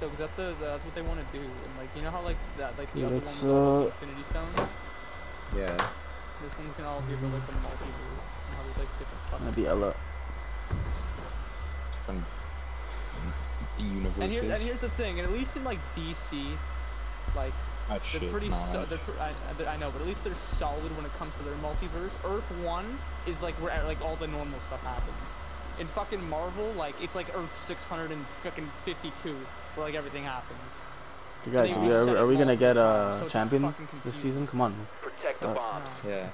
though, 'cause that's the that's what they want to do. And like, you know how like that like the Yeah, other one let's, with all the uh, Infinity Stones. Yeah. This one's gonna all be about like the multiverse. And how there's like different. Gonna fucking be Ella. From universes. And, here, and here's the thing, and at least in like DC, like that they're pretty. So, they're, pr- I, I- I know, but at least they're solid when it comes to their multiverse. Earth One is like where like all the normal stuff happens. In fucking Marvel, like it's like Earth 600 and fucking 52, where like everything happens. You guys, They we- are, are we gonna get multiple times, a so champion this season? Come on. Protect the Uh, bomb. No. Yeah.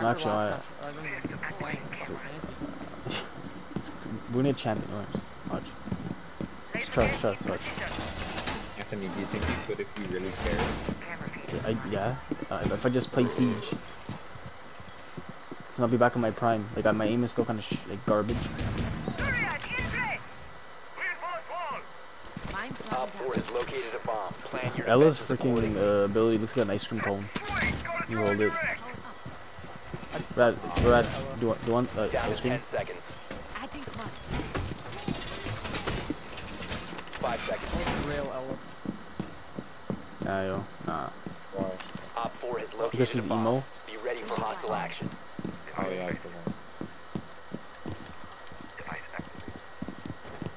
No, actually, I, Last match, I don't even know who's playing, it's champion. we need champion. Watch. Watch. Trust, trust, watch. Anthony, do you think you could if you really cared? I, yeah. Uh, if I just play Siege. Then I'll be back on my prime. Like, uh, my aim is still kind of sh like garbage. Op 4 located a bomb. Plan your Ella's freaking uh, ability looks like an ice cream cone. You hold it. Brad, Brad, do you want, do you want uh, ice cream? seconds. 5 seconds. Rail Ella. Nah, yo, nah. Why? Op 4 has located Because she's a bomb. emo. Be ready for hostile action. Oh yeah, I forgot.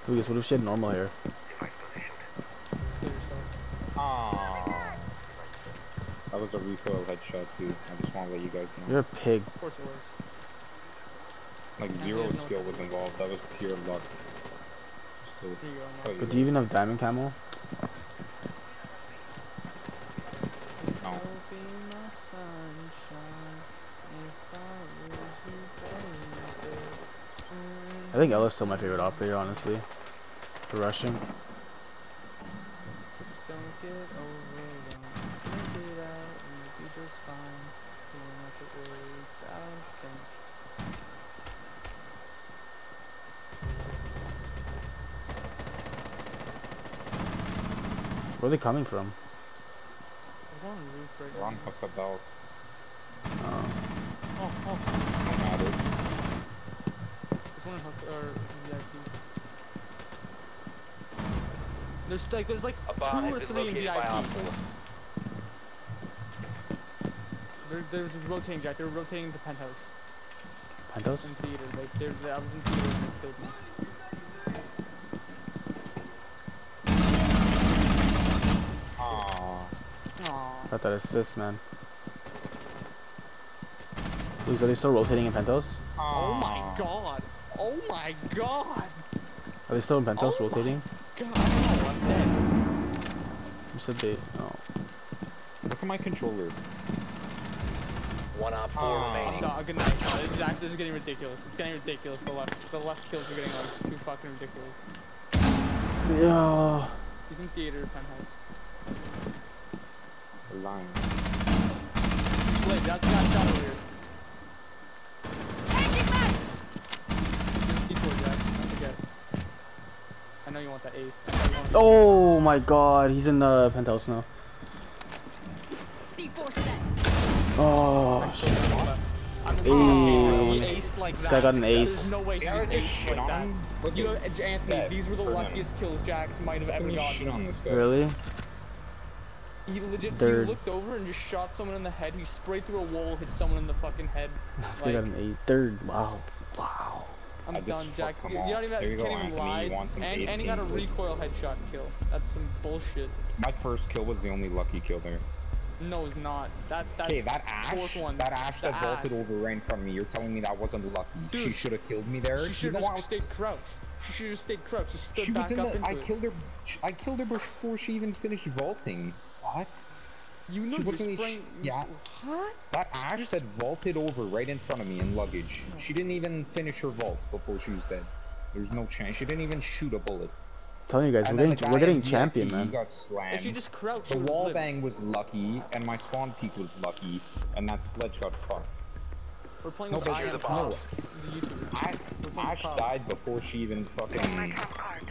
Lucas, what if she had normal hair? Kill yourself. Aww. That was a recoil headshot too. I just want to let you guys know. You're a pig. Of course it was. Like zero no- skill was involved. That was pure luck. So, you go. But do you even have diamond camel? no. You'll be my sunshine if I lose you, baby. I think Ella's still my favorite operator, honestly. For rushing. Are they coming from? We're on the roof right Ron now. has about Uh, Oh, oh. no matter. There's one in Hook or VIP. There's like there's like two or three in located VIP. Op 4. There, there's a rotating jack. They were rotating the penthouse Penthouse? in theater. Like they're, I was in theater and they killed me. Aww. Aww. Got that assist, man. Lucas, are they still rotating in Pentos? Oh my god. Oh my god. Are they still in Pentos Oh rotating? God. No, I'm dead. You said they. Oh. Look at my controller. One Op 4 remaining. No, good night. No, this is act- this is getting ridiculous. It's getting ridiculous. The left, the left kills are getting like too fucking ridiculous. Yeah. He's in theater penthouse. The line. Wait, that's got shot over here. Get a C4, Jack. Don't forget. I know you want that ace. I want Oh my god, he's in the penthouse now. C4 set. Oh, shit. I'm Ace. Like This that. guy got an There's ace. no way he See how I just just aced shit like that. You Anthony, that these were the luckiest kills Jack might have ever me gotten. shit on this guy. Really? He legit Third. he looked over and just shot someone in the head. He sprayed through a wall, hit someone in the fucking head. This guy got Like- an eight. Third. Wow. Wow. I'm I done, Jack. You, them you don't even, There you you go, can't even lie. You And, ace and he got a recoil headshot kill. That's some bullshit. My first kill was the only lucky kill there. No, it's not. That that Okay, that Ash, fourth one. that Ash The that vaulted Ash. over right in front of me, you're telling me that wasn't lucky. she should have killed me there. she You should have what? just stayed crouched. She should have stayed crouched. She stood She back was in up the, into I it. killed her, I killed her before she even finished vaulting. What? You know she you're spraying. yeah. What? That Ash that vaulted over right in front of me in luggage. She didn't even finish her vault before she was dead. There's no chance. She didn't even shoot a bullet. I'm telling you guys, And we're getting we're getting champion, man. got slammed. If she just crouched, The she wall lived. bang was lucky, and my spawn peak was lucky, and that sledge got fucked. We're playing No, with but Iron the Paul. bomb. He's a YouTuber. I, Ash died before she even fucking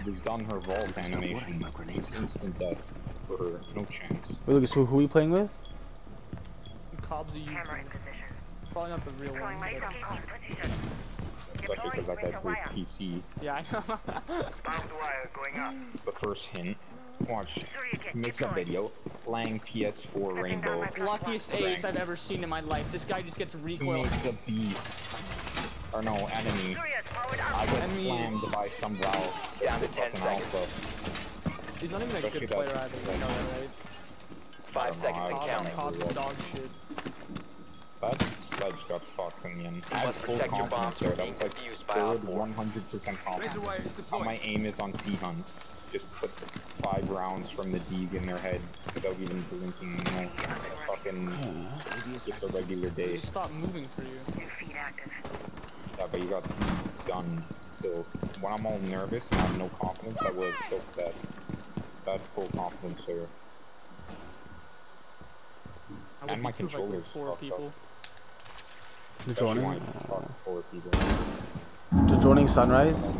was done her vault animation. It's instant death for. No chance. Wait, Lucas, who, who are you playing with? Cobb's a YouTuber. Probably not the real one. but- Especially because that guy plays PC. Yeah, I know. It's the first hint. Watch. He makes a video playing PS4 Rainbow. Luckiest ace I've ever seen in my life. This guy just gets He recoil. makes a beast. Or no, enemy. I get slammed by some Valve. Down to 10 Fucking seconds. alpha. He's not even a good that player either. You know that, right? Five seconds I- and Cobb, counting. Cobb's dog shit. That sledge got fucking in. I had full confidence bombs there. from That was like defused by third, 100% confidence. How my aim is on T-Hunt. Just put five rounds from the Deeg in their head without even blinking. You know, fucking just a regular They day. just stopped moving for you. Yeah, but you got gunned still. When I'm all nervous and I have no confidence, I would have killed that. That full confidence there. I And my be too if I controller's four fucked up. people. The Especially droning. when I fuck four people. The droning sunrise.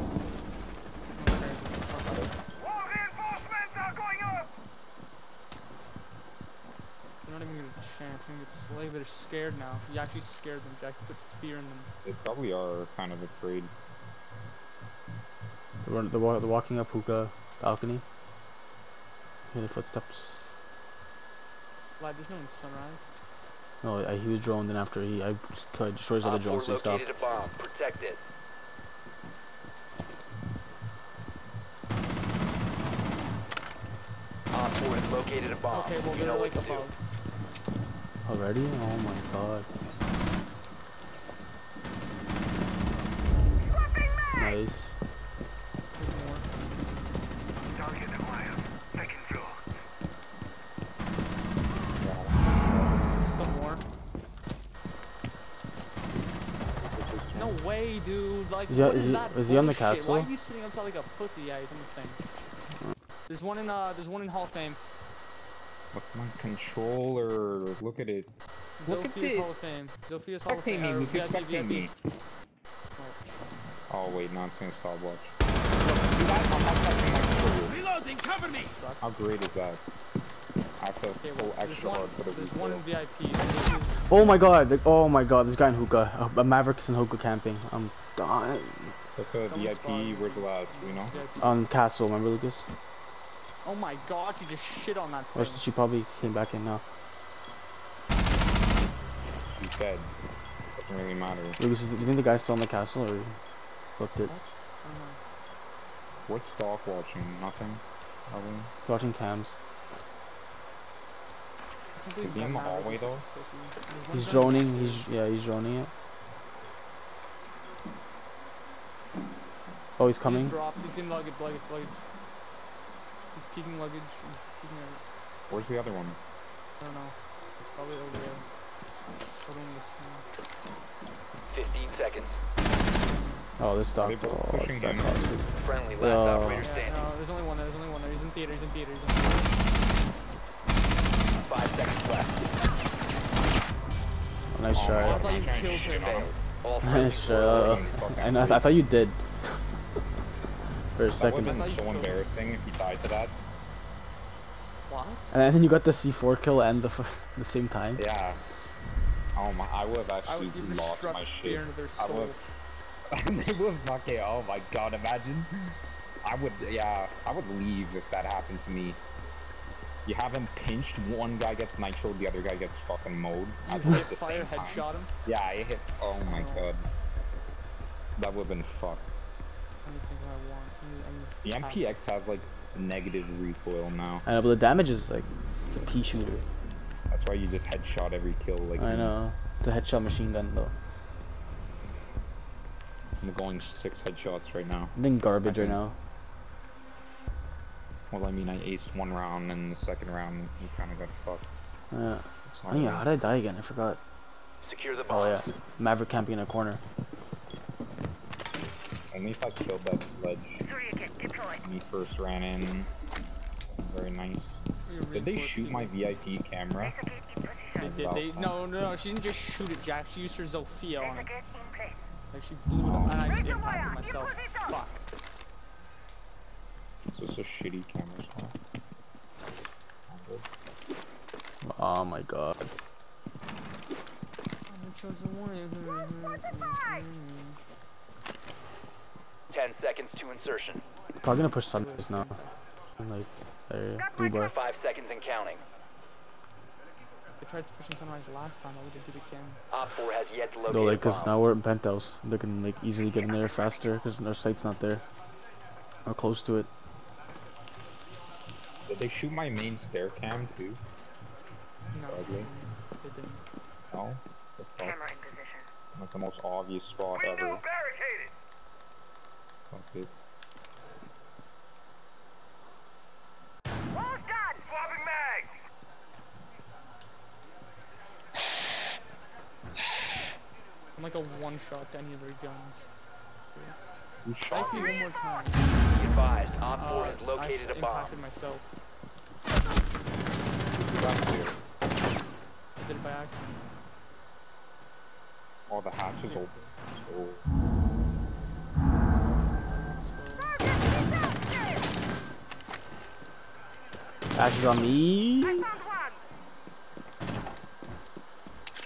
They're not even gonna get a chance. They're gonna get slayed. They're scared now. You actually scared them, Jack. You put fear in them. They probably are kind of afraid. They're, run, they're, they're walking up hookah balcony. Hear the footsteps. Lad, there's no one sunrise. No, I, he was droned, and after he, I destroyed his other Op 4 drones, so he stopped. located a bomb. Protect it. Op 4 has located a bomb. Okay, well You know like what to do. above. Already? Oh my god. Nice. There's more. There's still more. No way. Like, Is he- what is is he- that is he on the bullshit? Why castle? are you sitting outside like a pussy? Yeah, he's on the thing. There's one in uh, there's one in Hall of Fame. Look my controller. Look at it. Look at Zofia's this. Hall of Fame. Zofia's Hall of Fame. me, Lucas. VIP, Spectate me. VIP. Oh wait, now it's gonna stop watch. Look, see that? I'm not touching my controller. Reloading, cover me! Sucks. How great is that? I have to Okay, well, there's extra one, hard for the there's one in. VIP. Oh my god, the, oh my god, this guy in hookah. Uh, Mavericks in hookah camping. I'm dying. That's a Someone VIP, spawned. where's the last, you know? VIP. On castle, remember Lucas? Oh my god, she just shit on that Or thing. she probably came back in now. She's dead. Doesn't really matter. Lucas, do you think the guy's still in the castle or flipped it? What? I. What's Doc watching? Nothing? Probably. Watching cams. I can't Is he in the Maverick hallway, is such a though? pussy. There's one He's guy- droning, he's, yeah, he's droning it. Oh, he's coming. He's dropped. He's in luggage, luggage, luggage. He's peeking luggage. He's peeking out. Where's the other one? I don't know. Probably over there. Probably in this room. 15 seconds. Oh, this dog. They both Oh, pushing it's that costly. Friendly, last Yeah. operator Yeah, standing. no, there's only one there. There's only one there. He's in theater. He's in theater. He's in theater. Five seconds left. Oh, nice Oh, try. I thought you killed him. on him. All friendly Nice try. were Uh, I, I thought you did. For a That second. would have been so embarrassing if he died to that. What? And then you got the C4 kill and the f the same time. Yeah. Oh my, I would have actually would lost my shit. I soul. would they would have fucking, oh my god, imagine. I would, yeah, I would leave if that happened to me. You have him pinched, one guy gets nitro, the other guy gets fucking mowed. You at hit the fire, same time. him. Yeah, I hit, oh my Oh. god. That would have been fucked. Anything I want. I need- I need The MPX has like negative recoil now. I know, but the damage is like the a pea shooter. That's why you just headshot every kill. Like I know. It's a headshot machine gun though. I'm going six headshots right now. I'm think garbage I right now. Well, I mean, I aced one round, and the second round, we kind of got fucked. Yeah. It's Oh yeah, how did I die again? I forgot. Secure the Oh yeah. Maverick camping in a corner. Only if I killed that sledge. When he first ran in. Very nice. Did they shoot my. VIP camera? They did. They no, no, no. She didn't just shoot it, Jack. She used her Zofia on it. Like she blew it oh. up, and I just impacted myself. Fuck. Is this a shitty camera spot? Oh my god. Ten seconds to insertion. Probably gonna push sunrise now. Like area. Blue bar. Five seconds and counting. They tried pushing sunrise last time, I would have did it again. Op 4 has yet to locate No, like, cause bomb. now we're in penthouse. They can like easily get in there faster, cause our site's not there. Or close to it. Did they shoot my main stair cam too? No, Ugly. they didn't. No? The? Camera in position. Like the most obvious spot ever. barricaded. Fuck it. Done. Swapping mags. I'm like a one shot to any of their guns. Who Try shot me me? one more time. Be advised, Op 4 Uh, has located I a bomb. impacted myself. I did it by accident. Oh, the hatch is open. So, Ash is on me.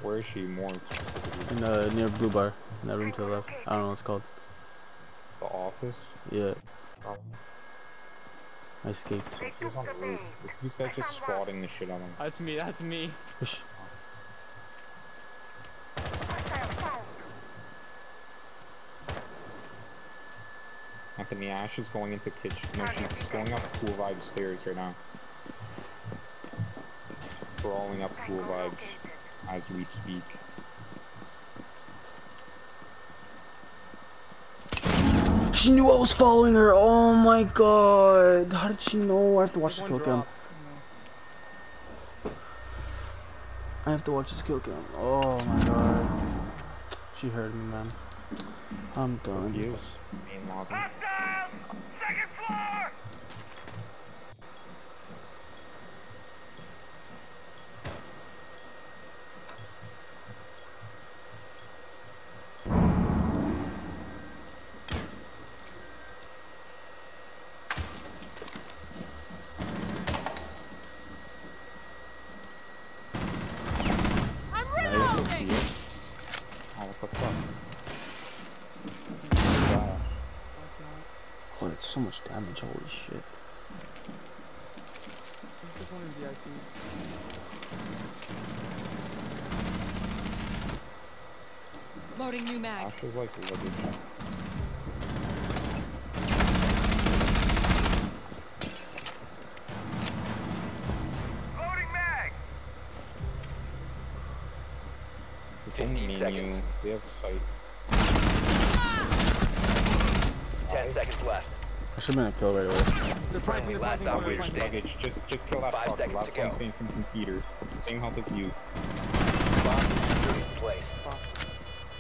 Where is she more specifically? In the near blue bar. In that room to the left. I don't know what it's called. The office? Yeah, Probably. I escaped. They She's on the the roof. These guys just squatting the shit on them. that's me, that's me. Whoosh. Hostile found. Anthony Ash is going into kitchen. No, she's going up Cool Vibes stairs right now. Crawling up Cool Vibes as we speak. She knew I was following her. Oh my god. How did she know? I have to watch this one kill cam. dropped. you know. I have to watch this kill cam. Oh my god. She heard me, man. I'm done. is. Main lobby. Hostile. Second floor. Nice. Oh, what the fuck? That's Wow. not- that's not. Oh, that's so much damage. Holy shit. I just wanted VIP. Loading new mag. Ash is like luggage. Loading mag. It's only 15 seconds. you. We have sight. 10 seconds left. I should have been a kill right away. They're planting, they're last planting, operator standing. Luggage. Just, just kill that Five fucker. seconds Last to one go. staying from computer. Same health as you. Bomb diffuser in place.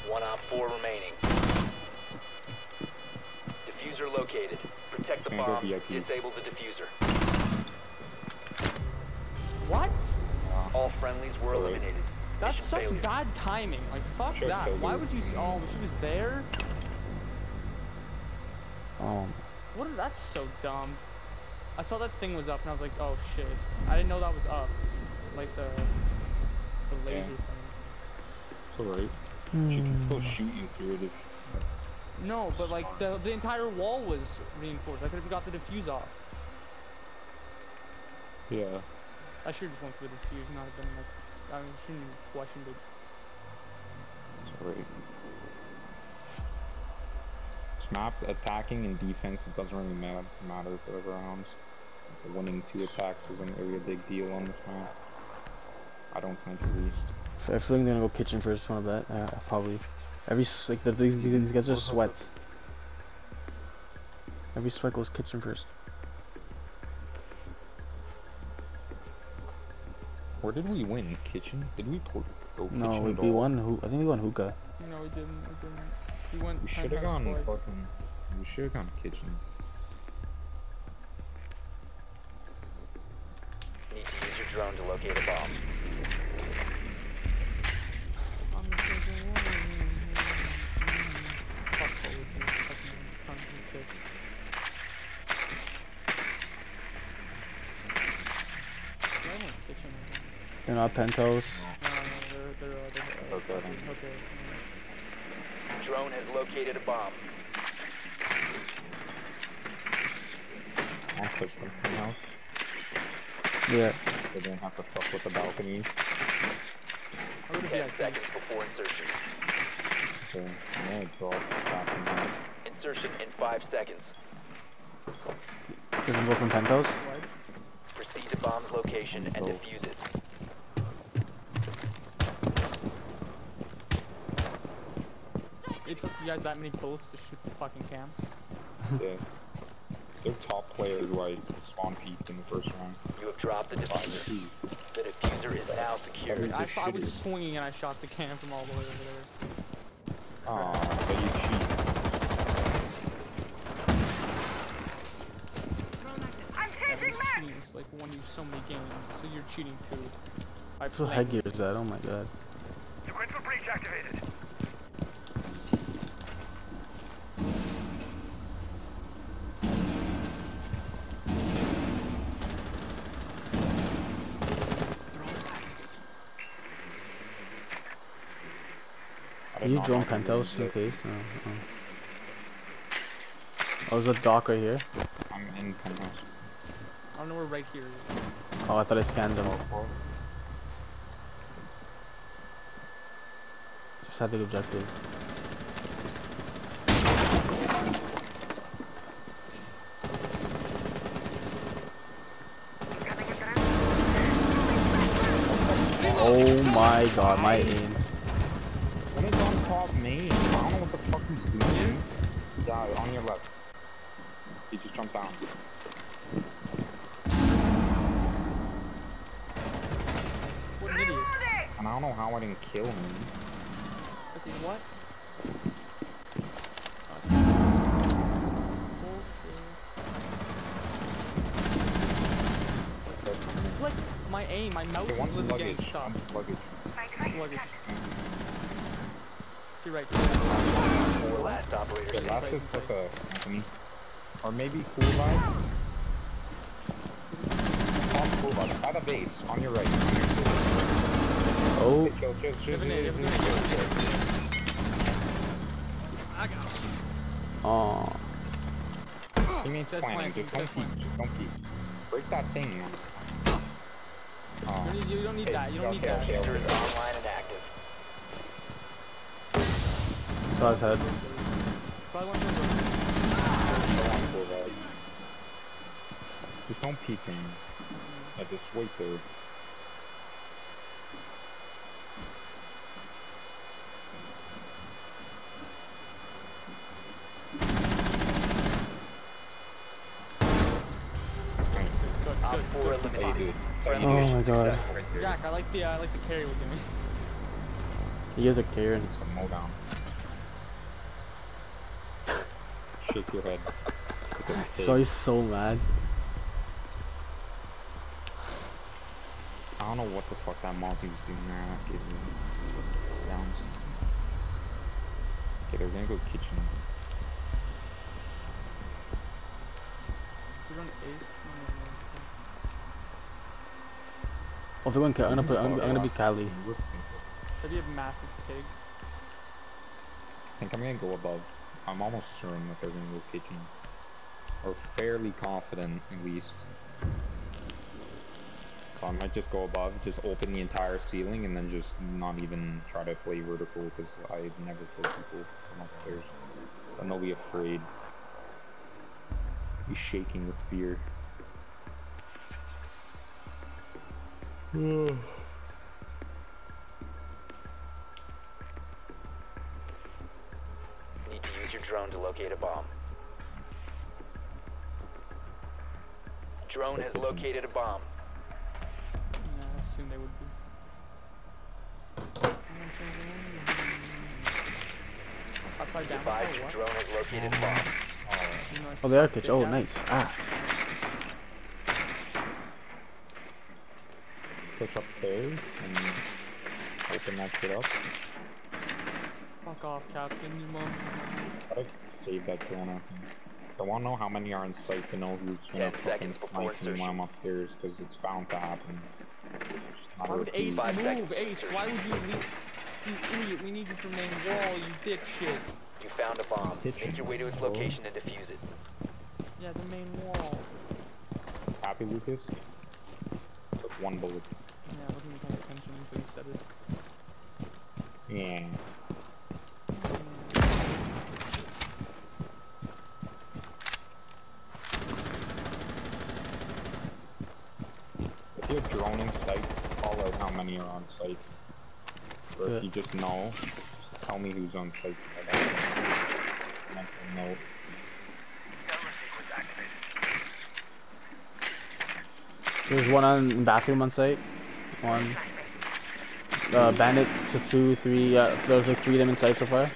One Op 4 remaining. Diffuser located. Protect the bomb. Disable the diffuser. What? Uh, all friendlies were Alright. eliminated. That's Mission such failure. bad timing. Like, fuck Should've that. killed Why would you Oh, she was there? Oh, What? That's so dumb. I saw that thing was up and I was like, oh shit. I didn't know that was up. Like the the laser Yeah. thing. It's alright. She can still hmm. shoot you through it if No, but like the the entire wall was reinforced. I could have got the diffuse off. Yeah. I should just went for the diffuse, not have been like I shouldn't have questioned it. It's alright. This map, attacking and defense, it doesn't really ma matter for the rounds. Winning two attacks isn't really a big deal on this map. I don't think at least. I feel like I'm gonna go kitchen first. Wanna bet? Uh, probably. Every s- like the, these, these guys are sweats. Every sweat goes kitchen first. Where did we win? Kitchen? Did we pl- go kitchen No, we, at we won. Who? I think we won hookah. No, we didn't. We didn't. We went. We should have gone twice. fucking. We should have gone kitchen. Need to use your drone to locate a bomb. The chosen one. Fuck forward to fucking country dick. Yeah, I went kitchen. They're not pentos. No, no, they're they're uh, they're uh, Okay, okay. Drone has located a bomb. I'll push them from house. Yeah. They don't have to fuck with the balconies. I 10 seconds before insertion. So, yeah, it's all back and. Insertion in 5 seconds. Doesn't go from penthouse. Proceed to bomb's location and oh. defuse it. It took you guys that many bullets to shoot the fucking cam. Yeah. They're top players who I spawn peeked in the first round. You have dropped the diffuser. The diffuser is now secured. Dude, I, just I was swinging and I shot the cam from all the way over there. Aw, but you cheat. I'm changing it's cheating. It's like won you so many games, so you're cheating too. I What the headgear is that? Oh my god. Sequential breach activated. I Did did you not drone know that you penthouse in case? No. Oh. Oh, there's a dock right here. I'm in penthouse. I don't know where right here is. Oh, I thought I scanned them. Oh, oh. Just had the objective. Oh my god, my aim. One is on top main. I don't know what the fuck he's doing. Yeah, on your left. He just jumped down. What an idiot. And I don't know how I didn't kill him. Like, what? Like, my aim, my mouse is literally getting luggage. stuck. Luggage. Luggage. You're right. Four last operators Okay, last is inside. like a. Or maybe cool vibe. Top cool vibe. By the base, on your right. On your Oh, chill, chill, chill, chill, Have a nade, chill, nade. chill, chill. oh. Teammates Just planning, flanking, just don't peek, just don't peek. Break that thing, man. You Oh. don't need, you don't need that. You don't need okay, that. okay, Diffuser is Saw his head. Probably one thing. I want cool vibe. Just don't peek him. Yeah, just wait there. Good, Op good, 4 good. Hey, eliminated. dude. Friendly Oh my God. Jack, I like the uh, I like the carry with me. He has a Karen. Some mow down. Shake your head. Look So he's so mad. I don't know what the fuck that Mozzie was doing there. That gave me downs. Okay, they're gonna go kitchen. We run ace. Oh, if we went, Ca- I'm gonna put, I'm, I'm gonna be Cali. That'd be a massive pig. I think I'm gonna go above. I'm almost certain that they're gonna go kitchen. Or fairly confident, at least. So I might just go above, just open the entire ceiling, and then just not even try to play vertical, because I've never kill people from upstairs. And they'll be afraid. Be shaking with fear. Need to use your drone to locate a bomb. Drone has located a bomb. Yeah, I assume they would be. Upside down. Advise Oh, your drone has located a bomb. You Oh, they are suck kitchen. dick Oh, nice. Ah. Push upstairs and open that shit up. Fuck off, Captain. You mums. Gotta save that drone. I wanna know how many are in sight to know who's gonna Ten fucking seconds before snipe me while I'm upstairs, because it's bound to happen. Just not Why would. Ace Five move? seconds Ace, why would you leave? You idiot, we need you for main wall, you dipshit. You found a bomb. Kitchen. Make your way to its location and defuse it. Yeah, the main wall. Happy Lucas? Took one bullet. Yeah, I wasn't paying attention until you said it. Yeah. If you're droning site, call out how many are on site. Or Yeah. if you just know, just tell me who's on site. I don't know. Mental note. Camera sequence activated. There's one on bathroom on site. One. Uh, bandit to two, three. Yeah, there's like three of them in sight so far.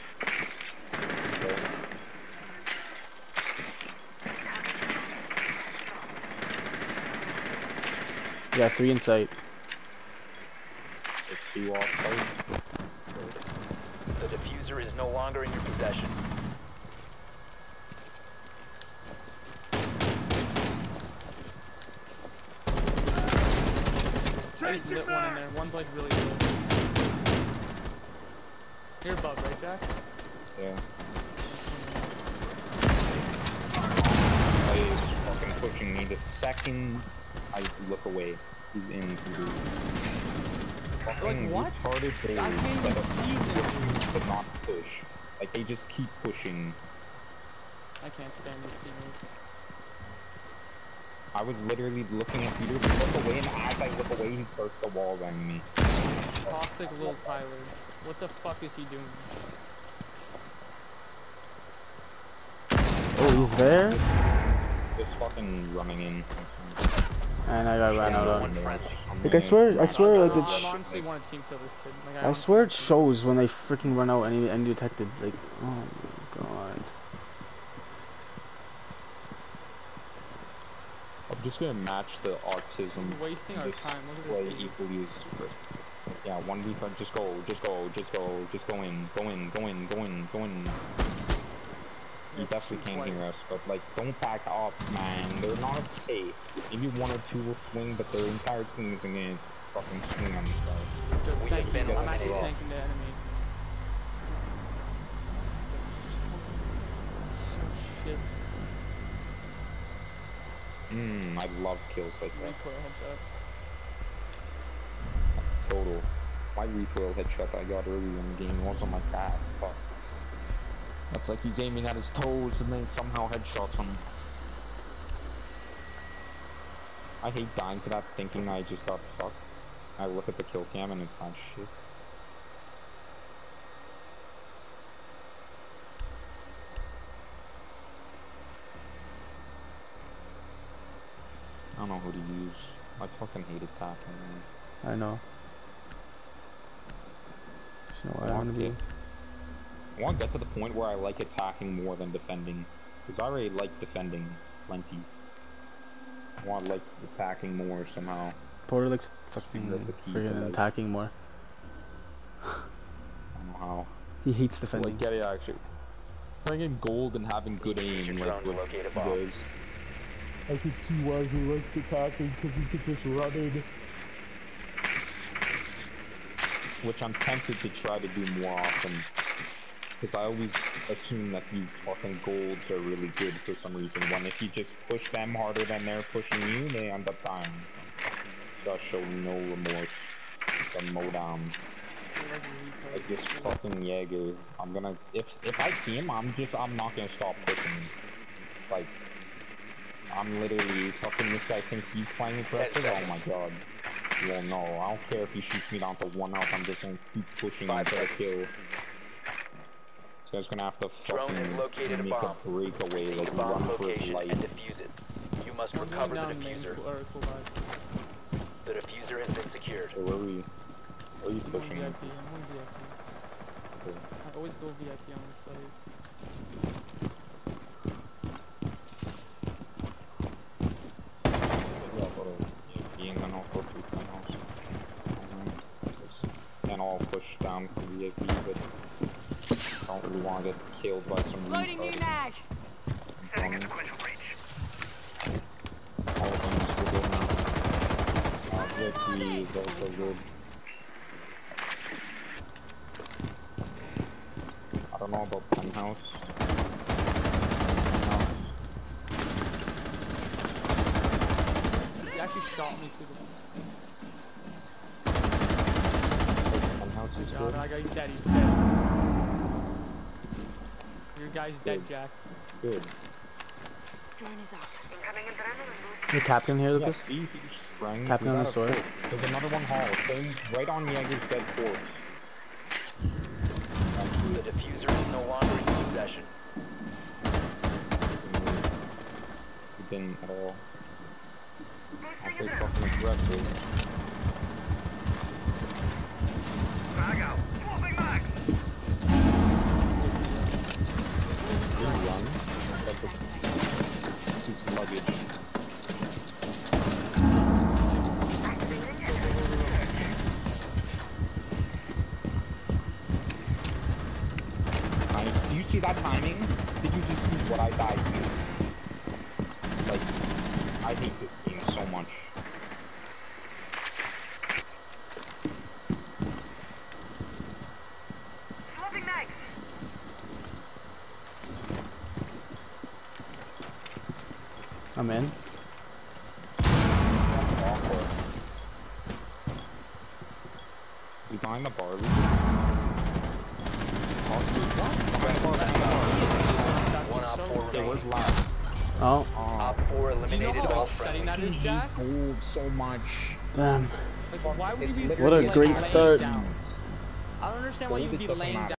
Yeah, three in sight. There's two off site. The diffuser is no longer in your possession. I just lit one in there. One's like really low. You're above, right, Jack? Yeah. This Guy is fucking pushing me the second I look away. He's in through. Fucking what? retarded I players can't even that are see them. pushing to not push. Like they just keep pushing. I can't stand these teammates. I was literally looking at Peter to look away, and as I look away, he burst the wall on me. Toxic little Tyler. What the fuck is he doing? Oh, he's there? Just fucking running in. And I got ran out on. Like Like I swear, I swear, like I it's. honestly want to team kill this kid. Like, I swear it shows when they freaking run out and undetected. Like, oh my god. I'm just gonna match the autism. He's wasting our time. Look at this. team. equally as Yeah, one v five. Just go, just go, just go, just go in, go in, go in, go in, go in. You definitely can't hear us, but like, don't back off, man. They're not okay. Maybe one or two will swing, but their entire team is gonna fucking swing on this guy. They're We have been I'm actually tanking the enemy. It's fucking it's so shit. Mmm, I love kills like that. Recoil headshot. Total. My recoil headshot I got early in the game wasn't like that. Fuck. That's like he's aiming at his toes and then somehow headshots him. I hate dying to that thinking I just got fucked. I look at the kill cam and it's not shit. I don't know who to use. I fucking hate attacking, man. I know. Just know what I want to be. I want to get to the point where I like attacking more than defending. Because I already like defending plenty. I want to like attacking more somehow. Porter likes fucking That's the key to freaking attacking more. I don't know how. He hates defending. Like, get it actually. Playing gold and having good aim, drone like, to with locate a you bomb. guys. I can see why he likes attacking, because he could just run in. Which I'm tempted to try to do more often. Because I always assume that these fucking golds are really good for some reason. When if you just push them harder than they're pushing you, they end up dying. So, gotta show no remorse. Mow down. Like this fucking Jaeger. I'm gonna if if I see him, I'm just I'm not gonna stop pushing. him. Like I'm literally fucking this guy thinks he's playing aggressive. Oh my god. Well no, I don't care if he shoots me down to one health, I'm just gonna keep pushing Five until I kill. This guy's gonna have to Drone has fucking located a make bomb. a breakaway, Proceed like to bomb run for his location life. and defuse it. You must One's recover the down main diffuser. or full lives. The diffuser has been secured. So where are we? Where are you I'm going pushing? VIP. I'm going VIP. Okay. I always go VIP on this site. Yeah, but uh, yeah, and then I'll go through. And I'll push down for the AP, but I don't really want to get killed by some Loading new mag! Setting a sequential breach. Uh, good now. Uh, I don't know about Penhouse. Penhouse. He actually shot me through the... Penhouse is good. I got you dead, he's dead. Your guy's dead, Good. Jack. Good. Drone is up. Incoming adrenaline boost. The captain here, Yeah, Lucas? see, he just sprang. Captain we on the a sword. fort. There's another one hall. Same, right on Jaeger's dead corpse. The diffuser is no longer in possession. He didn't at all. I Boosting fucking aggressive. Frag out. Of luggage. See that timing? Did you just see what I died to? Like, I hate this game so much. Swapping mags. I'm in. Awkward. You behind the bar? Lucas? Behind the bar, behind the bar. That's One op so four Yeah, dumb. where's last? Oh, Oh, Op 4 Do you know eliminated how all upsetting friendlies. that is, Jack? gold so much. damn. Like, why would you be What a great start. down? I don't understand why you'd be laying matter.